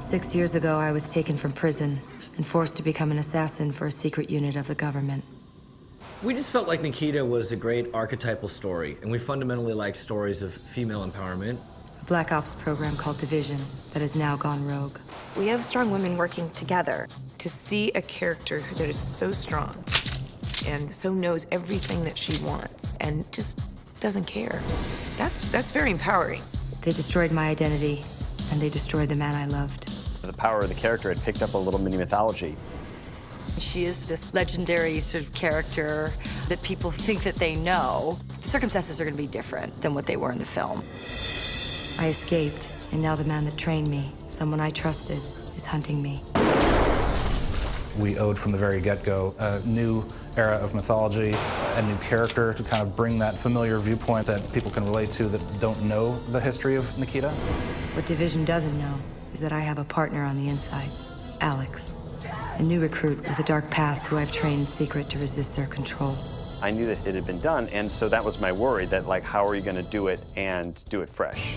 Six years ago, I was taken from prison and forced to become an assassin for a secret unit of the government. We just felt like Nikita was a great archetypal story, and we fundamentally like stories of female empowerment. A Black Ops program called Division that has now gone rogue. We have strong women working together. To see a character that is so strong and so knows everything that she wants and just doesn't care, that's, that's very empowering. They destroyed my identity, and they destroyed the man I loved. The power of the character had picked up a little mini mythology. She is this legendary sort of character that people think that they know. The circumstances are going to be different than what they were in the film. I escaped, and now the man that trained me, someone I trusted, is hunting me. We owed from the very get-go a new era of mythology, a new character to kind of bring that familiar viewpoint that people can relate to that don't know the history of Nikita. What Division doesn't know is that I have a partner on the inside, Alex, a new recruit with a dark past who I've trained in secret to resist their control. I knew that it had been done, and so that was my worry, that like, how are you gonna do it and do it fresh?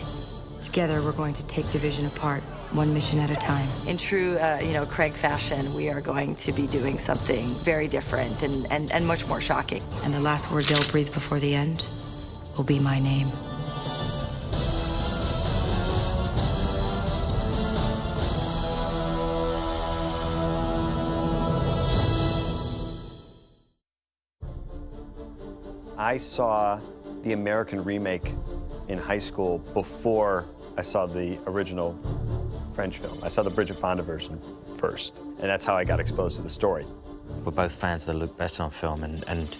Together, we're going to take Division apart, one mission at a time. In true, uh, you know, Craig fashion, we are going to be doing something very different and, and, and much more shocking. And the last word they'll breathe before the end will be my name. I saw the American remake in high school before I saw the original French film. I saw the Bridget Fonda version first, and that's how I got exposed to the story. We're both fans of the Luc Besson film, and, and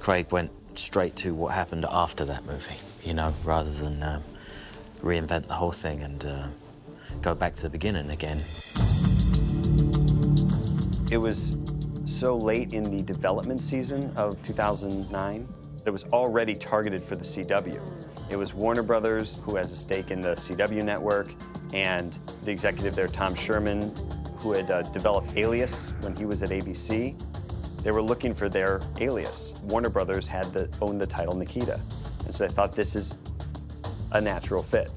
Craig went straight to what happened after that movie, you know, rather than um, reinvent the whole thing and uh, go back to the beginning again. It was so late in the development season of 2009 it was already targeted for the CW. It was Warner Brothers, who has a stake in the CW network, and the executive there, Tom Sherman, who had uh, developed Alias when he was at ABC. They were looking for their alias. Warner Brothers had the, owned the title Nikita. And so I thought this is a natural fit.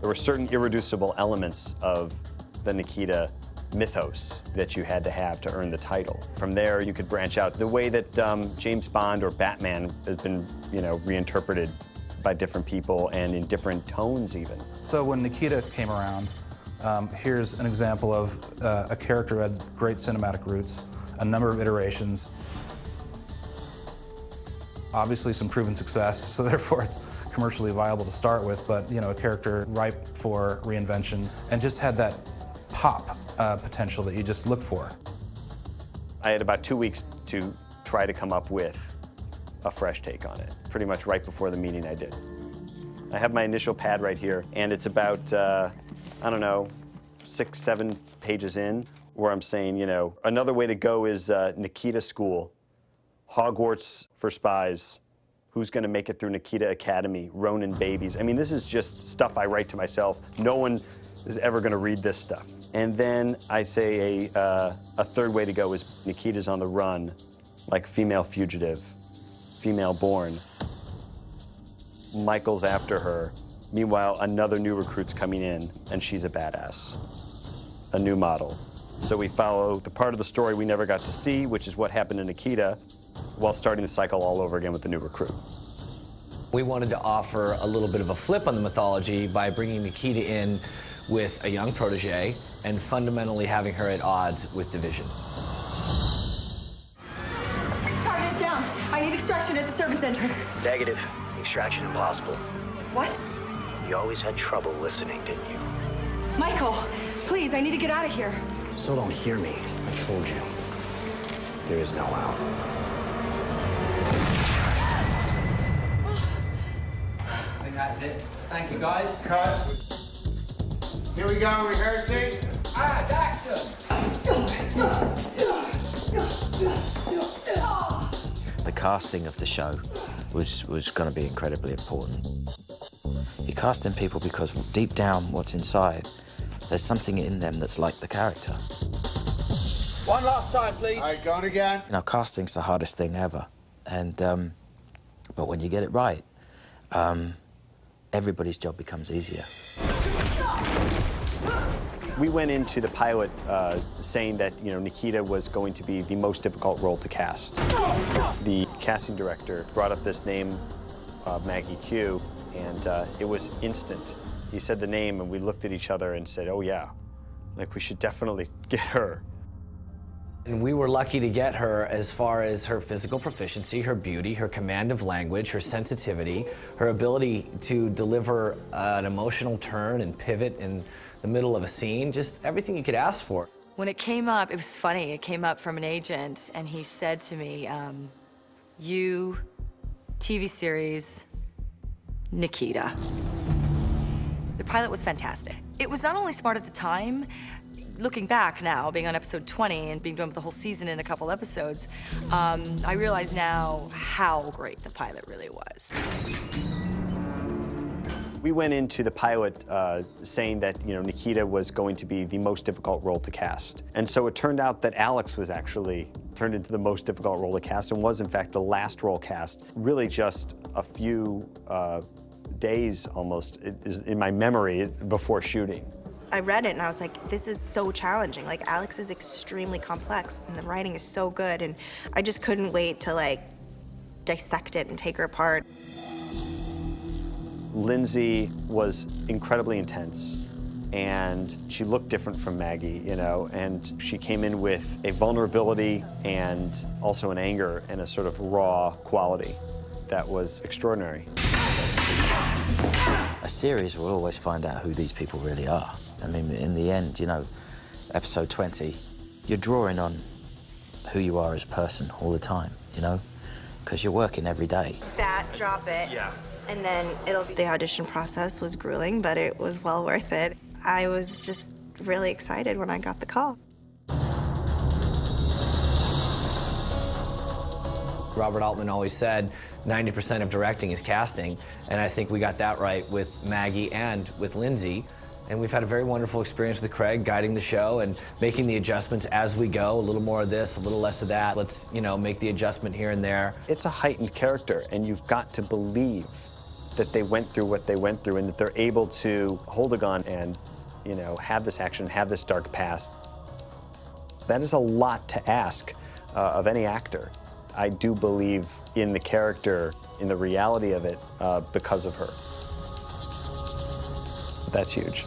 There were certain irreducible elements of the Nikita mythos that you had to have to earn the title. From there, you could branch out. The way that um, James Bond or Batman has been, you know, reinterpreted by different people and in different tones even. So when Nikita came around, um, here's an example of uh, a character who had great cinematic roots, a number of iterations, obviously some proven success, so therefore it's commercially viable to start with, but you know, a character ripe for reinvention and just had that pop uh, potential that you just look for. I had about two weeks to try to come up with a fresh take on it, pretty much right before the meeting I did. I have my initial pad right here, and it's about, uh, I don't know, six, seven pages in, where I'm saying, you know, another way to go is uh, Nikita School, Hogwarts for Spies, Who's Gonna Make It Through Nikita Academy, Ronin Babies. I mean, this is just stuff I write to myself. No one is ever gonna read this stuff. And then I say a, uh, a third way to go is Nikita's on the run, like female fugitive, female Bourne. Michael's after her. Meanwhile, another new recruit's coming in, and she's a badass, a new model. So we follow the part of the story we never got to see, which is what happened to Nikita, while starting the cycle all over again with the new recruit. We wanted to offer a little bit of a flip on the mythology by bringing Nikita in with a young protege and fundamentally having her at odds with Division. Target is down. I need extraction at the servants' entrance. Negative. Extraction impossible. What? You always had trouble listening, didn't you? Michael, please, I need to get out of here. Still don't hear me. I told you. There is no out. I think that's it. Thank you, guys. Cut. Here we go, rehearsing. Ah, and action! The casting of the show was, was going to be incredibly important. You're casting people because deep down, what's inside, there's something in them that's like the character. One last time, please. All right, going again. You know, casting's the hardest thing ever. And, um, but when you get it right, um, everybody's job becomes easier. We went into the pilot uh, saying that, you know, Nikita was going to be the most difficult role to cast. The casting director brought up this name, uh, Maggie Q, and uh, it was instant. He said the name, and we looked at each other and said, oh, yeah, like we should definitely get her. And we were lucky to get her as far as her physical proficiency, her beauty, her command of language, her sensitivity, her ability to deliver uh, an emotional turn and pivot in the middle of a scene, just everything you could ask for. When it came up, it was funny. It came up from an agent, and he said to me, um, You, TV series, Nikita. The pilot was fantastic. It was not only smart at the time, looking back now, being on episode 20 and being done with the whole season in a couple episodes, um, I realize now how great the pilot really was. We went into the pilot uh, saying that, you know, Nikita was going to be the most difficult role to cast. And so it turned out that Alex was actually turned into the most difficult role to cast and was, in fact, the last role cast, really just a few uh, days almost in my memory before shooting. I read it and I was like, this is so challenging. Like Alex is extremely complex and the writing is so good and I just couldn't wait to like dissect it and take her apart. Lindsay was incredibly intense and she looked different from Maggie, you know, and she came in with a vulnerability and also an anger and a sort of raw quality that was extraordinary. A series will always find out who these people really are. I mean, in the end, you know, episode 20, you're drawing on who you are as a person all the time, you know, because you're working every day. That, drop it. Yeah. And then it'll be. The audition process was grueling, but it was well worth it. I was just really excited when I got the call. Robert Altman always said 90% of directing is casting, and I think we got that right with Maggie and with Lindsay. And we've had a very wonderful experience with Craig guiding the show and making the adjustments as we go. A little more of this, a little less of that. Let's, you know, make the adjustment here and there. It's a heightened character, and you've got to believe that they went through what they went through and that they're able to hold a gun and, you know, have this action, have this dark past. That is a lot to ask uh, of any actor. I do believe in the character, in the reality of it, uh, because of her. That's huge.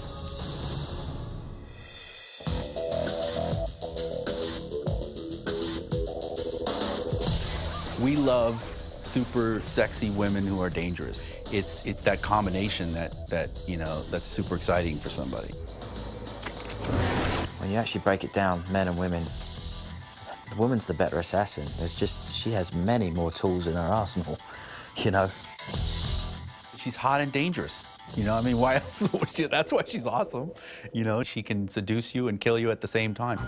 We love super sexy women who are dangerous. It's it's that combination that that you know that's super exciting for somebody. When you actually break it down, men and women, the woman's the better assassin. There's just she has many more tools in her arsenal, you know. She's hot and dangerous. You know, I mean, why else? would she, that's why she's awesome. You know, she can seduce you and kill you at the same time.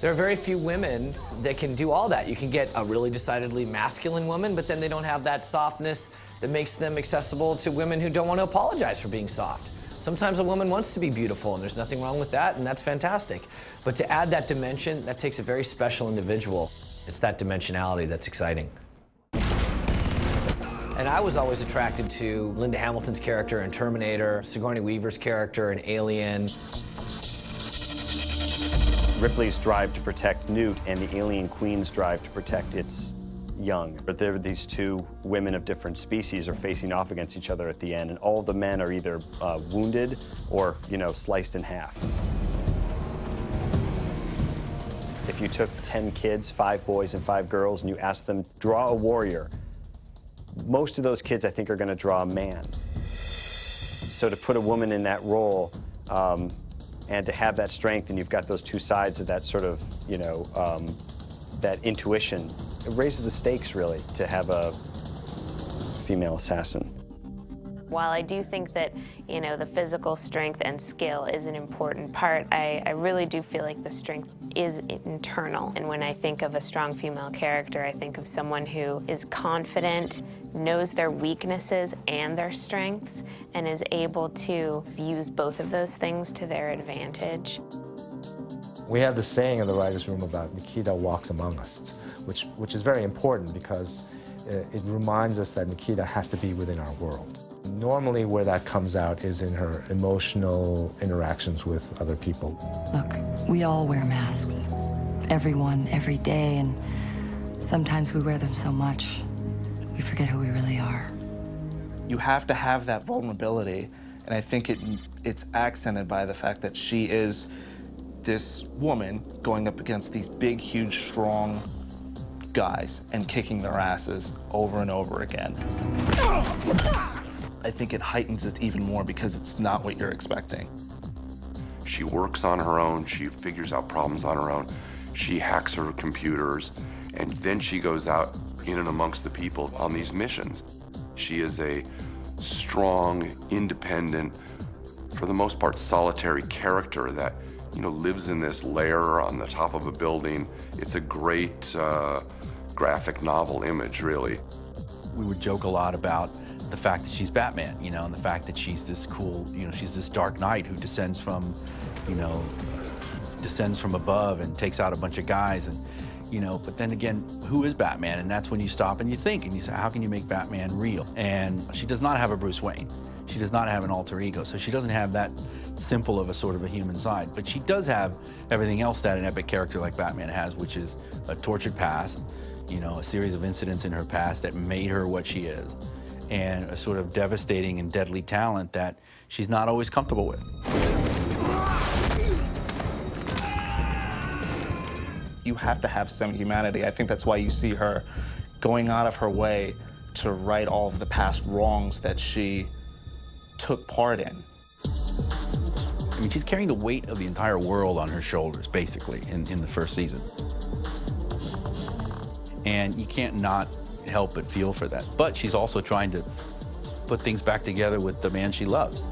There are very few women that can do all that. You can get a really decidedly masculine woman, but then they don't have that softness that makes them accessible to women who don't want to apologize for being soft. Sometimes a woman wants to be beautiful, and there's nothing wrong with that, and that's fantastic. But to add that dimension, that takes a very special individual. It's that dimensionality that's exciting. And I was always attracted to Linda Hamilton's character in Terminator, Sigourney Weaver's character in Alien. Ripley's drive to protect Newt and the alien queen's drive to protect its young. But there, are these two women of different species are facing off against each other at the end, and all the men are either uh, wounded or, you know, sliced in half. If you took 10 kids, five boys and five girls, and you asked them, draw a warrior, most of those kids, I think, are going to draw a man. So to put a woman in that role um, and to have that strength, and you've got those two sides of that sort of, you know, um, that intuition, it raises the stakes, really, to have a female assassin. While I do think that, you know, the physical strength and skill is an important part, I, I really do feel like the strength is internal. And when I think of a strong female character, I think of someone who is confident, knows their weaknesses and their strengths, and is able to use both of those things to their advantage. We have the saying in the writer's room about Nikita walks among us, which, which is very important because it, it reminds us that Nikita has to be within our world. Normally, where that comes out is in her emotional interactions with other people. Look, we all wear masks. Everyone, every day, and sometimes we wear them so much, we forget who we really are. You have to have that vulnerability, and I think it it's accented by the fact that she is this woman going up against these big, huge, strong guys and kicking their asses over and over again. I think it heightens it even more because it's not what you're expecting. She works on her own, she figures out problems on her own, she hacks her computers, and then she goes out in and amongst the people on these missions. She is a strong, independent, for the most part, solitary character that, you know, lives in this lair on the top of a building. It's a great uh, graphic novel image, really. We would joke a lot about the fact that she's Batman, you know, and the fact that she's this cool, you know, she's this dark knight who descends from, you know, descends from above and takes out a bunch of guys and you know but then again who is batman and that's when you stop and you think and you say how can you make batman real and she does not have a bruce wayne she does not have an alter ego so she doesn't have that simple of a sort of a human side but she does have everything else that an epic character like batman has which is a tortured past you know a series of incidents in her past that made her what she is and a sort of devastating and deadly talent that she's not always comfortable with you have to have some humanity. I think that's why you see her going out of her way to right all of the past wrongs that she took part in. I mean, she's carrying the weight of the entire world on her shoulders, basically, in, in the first season. And you can't not help but feel for that. But she's also trying to put things back together with the man she loves.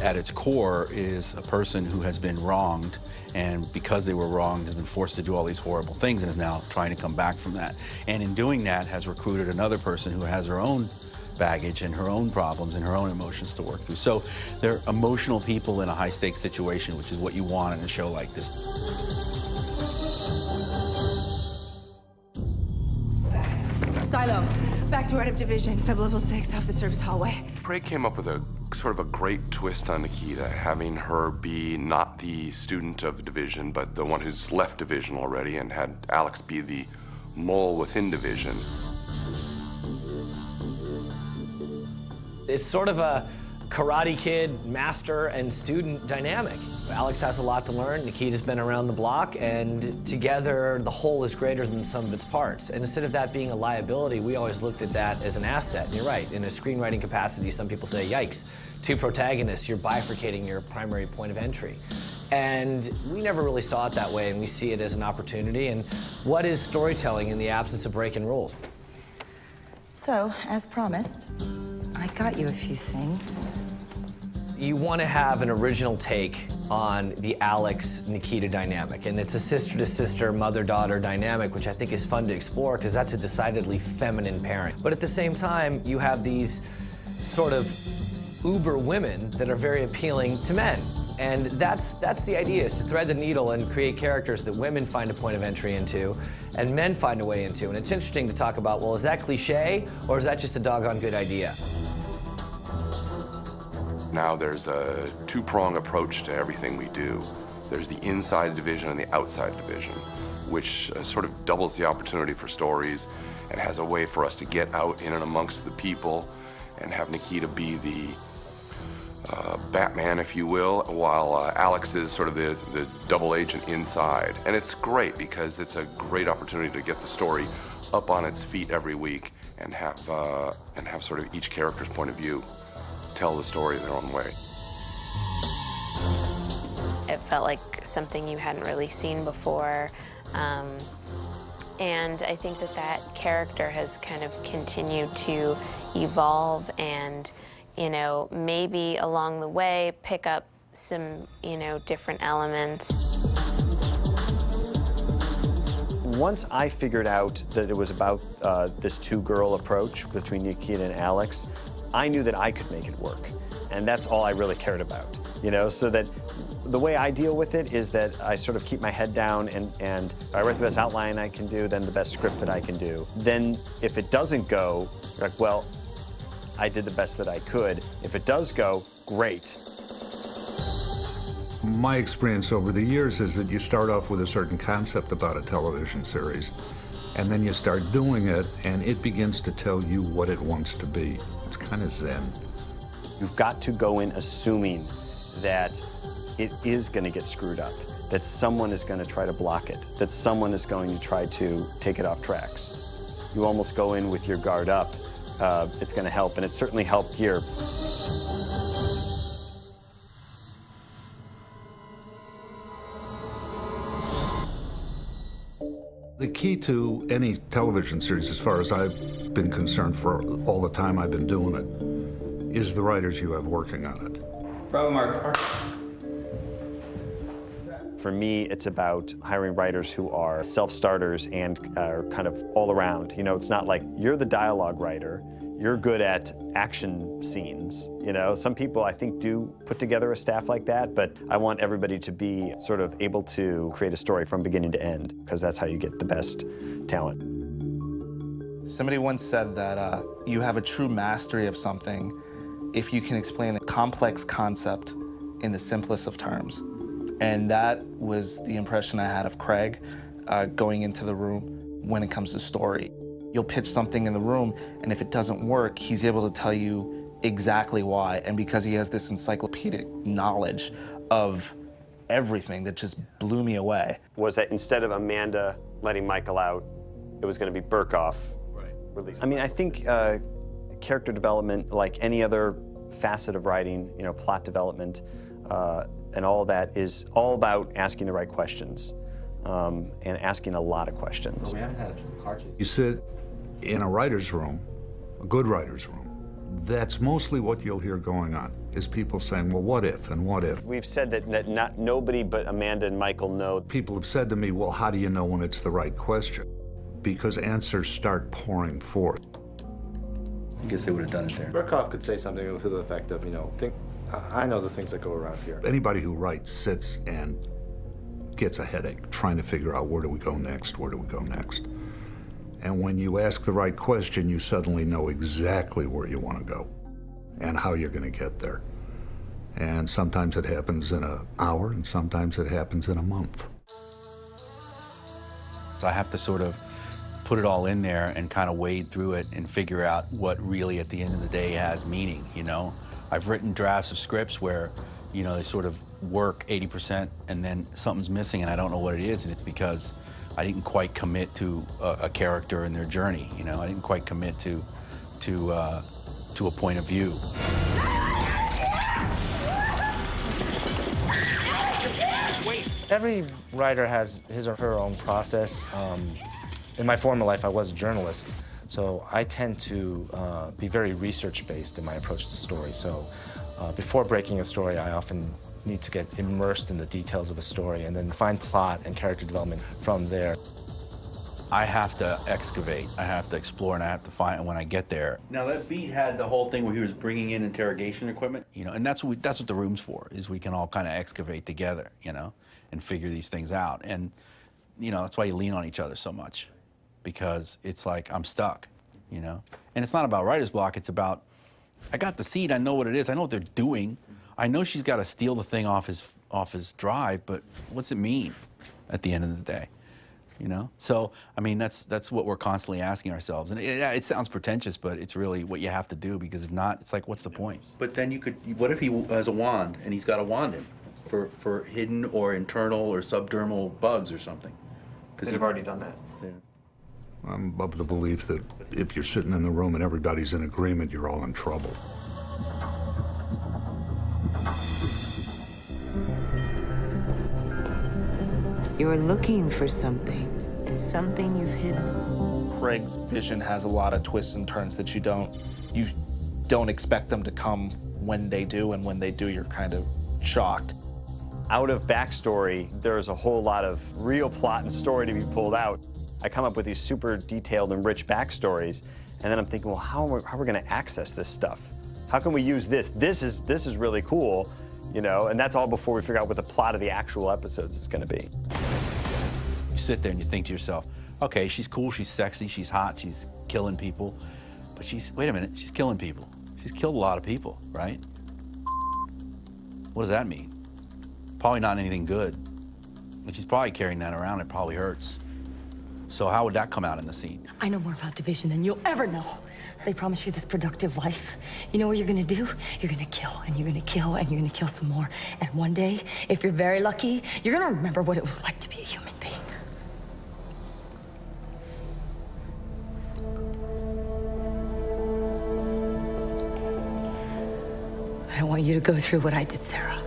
At its core is a person who has been wronged and because they were wronged has been forced to do all these horrible things and is now trying to come back from that. And in doing that has recruited another person who has her own baggage and her own problems and her own emotions to work through. So they're emotional people in a high stakes situation, which is what you want in a show like this. Silo, back to of division, sub-level six off the service hallway. Prey came up with a sort of a great twist on Nikita, having her be not the student of division, but the one who's left division already, and had Alex be the mole within division. It's sort of a Karate Kid master and student dynamic. Alex has a lot to learn. Nikita's been around the block, and together the whole is greater than the sum of its parts. And instead of that being a liability, we always looked at that as an asset. And you're right, in a screenwriting capacity, some people say, yikes, two protagonists, you're bifurcating your primary point of entry. And we never really saw it that way, and we see it as an opportunity. And what is storytelling in the absence of breaking rules? So, as promised, I got you a few things. You want to have an original take on the Alex Nikita dynamic, and it's a sister to sister, mother daughter dynamic, which I think is fun to explore because that's a decidedly feminine parent. But at the same time, you have these sort of uber women that are very appealing to men. And that's that's the idea is to thread the needle and create characters that women find a point of entry into and men find a way into. And it's interesting to talk about, well, is that cliche or is that just a doggone good idea? Now there's a two-prong approach to everything we do. There's the inside division and the outside division, which uh, sort of doubles the opportunity for stories and has a way for us to get out in and amongst the people and have Nikita be the uh, Batman, if you will, while uh, Alex is sort of the, the double agent inside. And it's great because it's a great opportunity to get the story up on its feet every week and have, uh, and have sort of each character's point of view tell the story their own way. It felt like something you hadn't really seen before. Um, and I think that that character has kind of continued to evolve and, you know, maybe along the way pick up some, you know, different elements. Once I figured out that it was about uh, this two-girl approach between Nikita and Alex, I knew that I could make it work. And that's all I really cared about, you know, so that the way I deal with it is that I sort of keep my head down and, and I write the best outline I can do, then the best script that I can do. Then if it doesn't go, like, well, I did the best that I could. If it does go, great. My experience over the years is that you start off with a certain concept about a television series, and then you start doing it, and it begins to tell you what it wants to be. It's kind of zen. You've got to go in assuming that it is going to get screwed up, that someone is going to try to block it, that someone is going to try to take it off tracks. You almost go in with your guard up. Uh, it's going to help, and it certainly helped here. The key to any television series, as far as I've been concerned for all the time I've been doing it, is the writers you have working on it. Bravo, Mark. For me, it's about hiring writers who are self-starters and are kind of all around. You know, it's not like you're the dialogue writer, you're good at action scenes. You know, some people I think do put together a staff like that, but I want everybody to be sort of able to create a story from beginning to end, because that's how you get the best talent. Somebody once said that uh, you have a true mastery of something if you can explain a complex concept in the simplest of terms. And that was the impression I had of Craig uh, going into the room when it comes to story. You'll pitch something in the room, and if it doesn't work, he's able to tell you exactly why. And because he has this encyclopedic knowledge of everything that just blew me away. Was that instead of Amanda letting Michael out, it was going to be Birkhoff released. I mean, I think uh, character development, like any other facet of writing, you know, plot development, uh, and all that is all about asking the right questions um, and asking a lot of questions. we haven't had a car chase. You sit in a writer's room, a good writer's room. That's mostly what you'll hear going on, is people saying, well, what if and what if? We've said that, that not nobody but Amanda and Michael know. People have said to me, well, how do you know when it's the right question? Because answers start pouring forth. I guess they would have done it there. Birkhoff could say something to the effect of, you know, think, I I know the things that go around here. Anybody who writes sits and gets a headache trying to figure out where do we go next, where do we go next. And when you ask the right question, you suddenly know exactly where you want to go and how you're going to get there. And sometimes it happens in an hour, and sometimes it happens in a month. So I have to sort of put it all in there and kind of wade through it and figure out what really at the end of the day has meaning, you know? I've written drafts of scripts where, you know, they sort of work 80% and then something's missing and I don't know what it is and it's because I didn't quite commit to a, a character and their journey, you know? I didn't quite commit to, to, uh, to a point of view. Every writer has his or her own process. Um, in my former life, I was a journalist, so I tend to uh, be very research-based in my approach to story. So uh, before breaking a story, I often need to get immersed in the details of a story and then find plot and character development from there. I have to excavate, I have to explore, and I have to find it when I get there. Now that beat had the whole thing where he was bringing in interrogation equipment, you know, and that's what we, that's what the room's for, is we can all kind of excavate together, you know, and figure these things out. And you know, that's why you lean on each other so much, because it's like I'm stuck, you know. And it's not about writer's block. It's about I got the seed. I know what it is. I know what they're doing. I know she's got to steal the thing off his off his drive, but what's it mean at the end of the day? You know. So I mean, that's that's what we're constantly asking ourselves. And it, it sounds pretentious, but it's really what you have to do because if not, it's like, what's the point? But then you could, what if he has a wand and he's got a wand in for, for hidden or internal or subdermal bugs or something? Because They've already done that. I'm of the belief that if you're sitting in the room and everybody's in agreement, you're all in trouble. You're looking for something. Something you've hidden. Craig's vision has a lot of twists and turns that you don't you don't expect them to come when they do, and when they do, you're kind of shocked. Out of backstory, there's a whole lot of real plot and story to be pulled out. I come up with these super detailed and rich backstories, and then I'm thinking, well, how are we, how are we going to access this stuff? How can we use this? This is this is really cool, you know. And that's all before we figure out what the plot of the actual episodes is going to be. You sit there and you think to yourself, okay, she's cool, she's sexy, she's hot, she's killing people, but she's wait a minute, she's killing people. She's killed a lot of people, right? What does that mean? Probably not anything good. And she's probably carrying that around. It probably hurts. So how would that come out in the scene? I know more about division than you'll ever know. They promise you this productive life. You know what you're gonna do? You're gonna kill, and you're gonna kill, and you're gonna kill some more. And one day, if you're very lucky, you're gonna remember what it was like to be a human being. I don't want you to go through what I did, Sarah.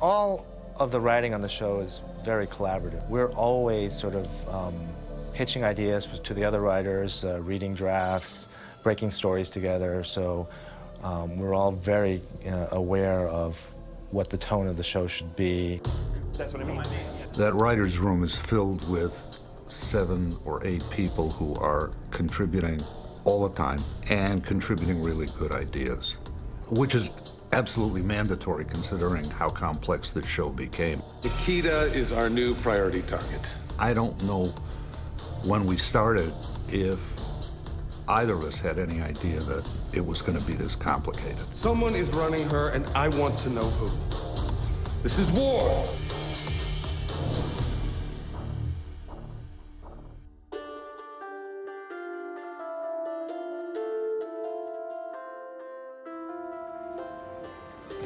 All of the writing on the show is very collaborative. We're always sort of um, pitching ideas to the other writers, uh, reading drafts, breaking stories together. So um, we're all very uh, aware of what the tone of the show should be. That's what I mean. That writer's room is filled with seven or eight people who are contributing all the time and contributing really good ideas, which is absolutely mandatory considering how complex this show became. Nikita is our new priority target. I don't know when we started if either of us had any idea that it was going to be this complicated. Someone is running her, and I want to know who. This is war.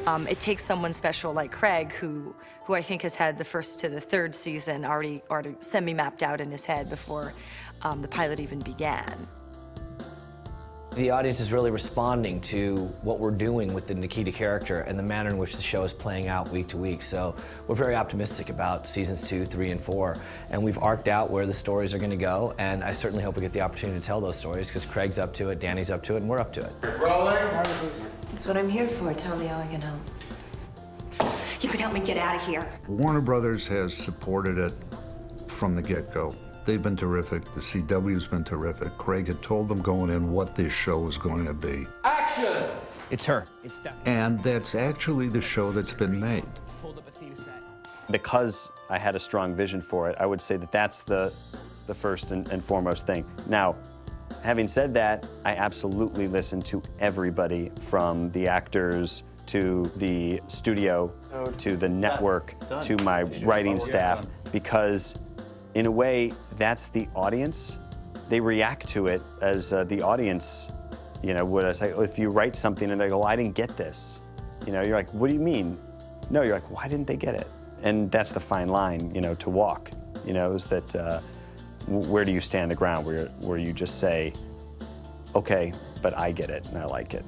Um, it takes someone special like Craig, who, who I think has had the first to the third season already, already semi-mapped out in his head before um, the pilot even began. The audience is really responding to what we're doing with the Nikita character and the manner in which the show is playing out week to week. So we're very optimistic about seasons two, three, and four. And we've arced out where the stories are going to go. And I certainly hope we get the opportunity to tell those stories because Craig's up to it, Danny's up to it, and we're up to it. Rolling. That's what I'm here for. Tell me how I can help. You can help me get out of here. Warner Brothers has supported it from the get-go. They've been terrific. The CW's been terrific. Craig had told them going in what this show was going to be. Action! It's her. It's that. And that's actually the show that's been made. Because I had a strong vision for it, I would say that that's the, the first and, and foremost thing. Now, having said that, I absolutely listen to everybody from the actors to the studio to the network to my writing staff because in a way that's the audience. They react to it as uh, the audience you know would I say if you write something and they go I didn't get this you know you're like what do you mean no you're like why didn't they get it? And that's the fine line you know to walk you know is that uh, where do you stand the ground where, where you just say okay but I get it and I like it